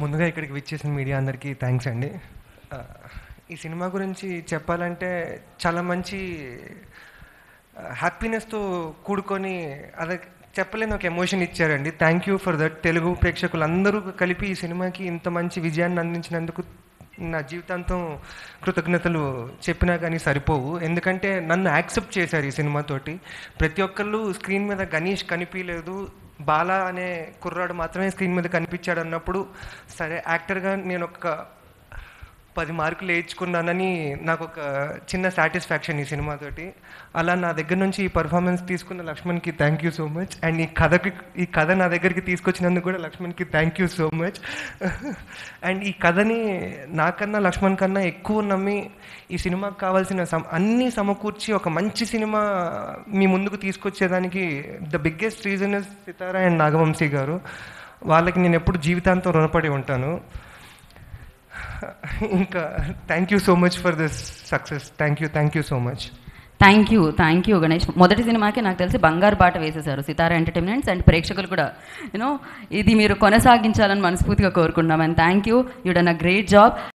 ముందుగా ఇక్కడికి విచ్చేసిన మీడియా అందరికీ థ్యాంక్స్ అండి. ఈ సినిమా గురించి చెప్పాలంటే చాలా మంచి హ్యాపీనెస్తో కూడుకొని అదే చెప్పలేని ఒక ఎమోషన్ ఇచ్చారండి. Thank you for that Telugu ప్రేక్షకులందరూ కలిపి ఈ సినిమాకి ఇంత మంచి విజయాన్ని అందించినందుకు నా జీవితాంతం కృతజ్ఞతలు చెప్పినా కానీ సరిపోవు. ఎందుకంటే నన్ను యాక్సెప్ట్ చేశారు ఈ సినిమాతోటి. ప్రతి ఒక్కళ్ళు స్క్రీన్ మీద గణేష్ కనిపించలేదు బాలా అనే కుర్రాడు మాత్రమే స్క్రీన్ మీద కనిపించాడు అన్నప్పుడు సరే యాక్టర్గా నేను ఒక పది మార్కులు వేయించుకున్నానని నాకు ఒక చిన్న సాటిస్ఫాక్షన్ ఈ సినిమాతోటి. అలా నా దగ్గర నుంచి ఈ పర్ఫార్మెన్స్ తీసుకున్న లక్ష్మణ్కి thank you so much and ఈ కథకి ఈ కథ నా దగ్గరికి తీసుకొచ్చినందుకు కూడా లక్ష్మణ్కి thank you so much and ఈ కథని నాకన్నా లక్ష్మణ్ కన్నా ఎక్కువ నమ్మి ఈ సినిమాకి కావాల్సిన సమ అన్నీ సమకూర్చి ఒక మంచి సినిమా మీ ముందుకు తీసుకొచ్చేదానికి the biggest reason is Sithara and Nagavamsi garu. వాళ్ళకి నేను ఎప్పుడు జీవితాంతం రుణపడి ఉంటాను. ఇంకా thank you so much for this success thank you thank you so much thank you thank you Ganesh మొదటి సినిమాకి నాకు తెలిసి బంగారు బాట వేసేశారు సితారా ఎంటర్టైన్మెంట్స్ అండ్ ప్రేక్షకులు కూడా. యూనో ఇది మీరు కొనసాగించాలని మనస్ఫూర్తిగా కోరుకున్నాం and thank you you done a great job